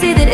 see the